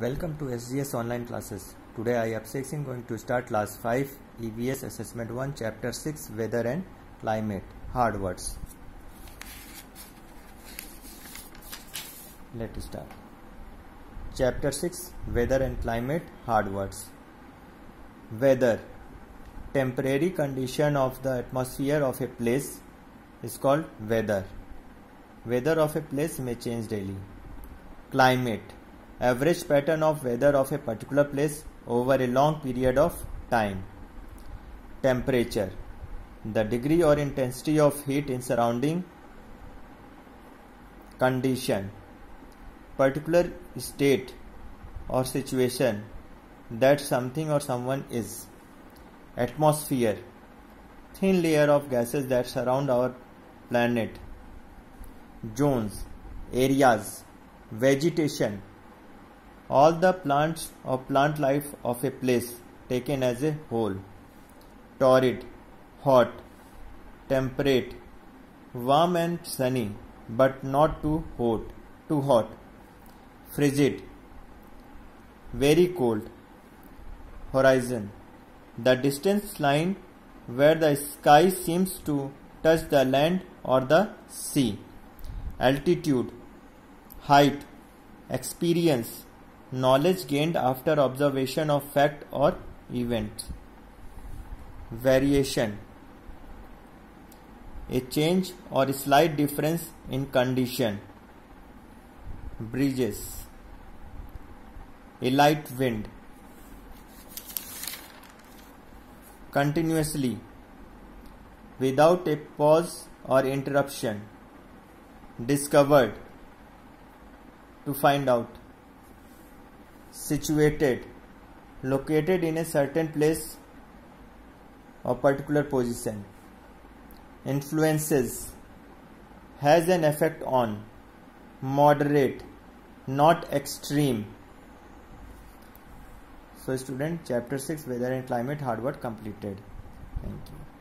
Welcome to SGS online classes. Today I Singh going to start class 5 EVS assessment 1 chapter 6 weather and climate hard words. Let's start. Chapter 6 weather and climate hard words. Weather temporary condition of the atmosphere of a place is called weather. Weather of a place may change daily. Climate average pattern of weather of a particular place over a long period of time. Temperature. The degree or intensity of heat in surrounding condition. Particular state or situation that something or someone is. Atmosphere. Thin layer of gases that surround our planet. Zones. Areas. Vegetation all the plants or plant life of a place taken as a whole. Torrid hot temperate warm and sunny but not too hot too hot. Frigid very cold. Horizon the distance line where the sky seems to touch the land or the sea. Altitude height experience knowledge gained after observation of fact or event. Variation a change or slight difference in condition. Breezes a light wind. Continuously without a pause or interruption. Discovered to find out situated located in a certain place or particular position. Influences has an effect on moderate not extreme. So student chapter 6 weather and climate hard work completed. Thank you